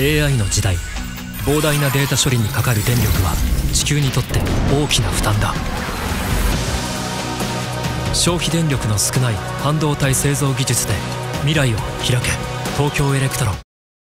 AI の時代膨大なデータ処理にかかる電力は地球にとって大きな負担だ。消費電力の少ない半導体製造技術で未来を開け。東京エレクトロン。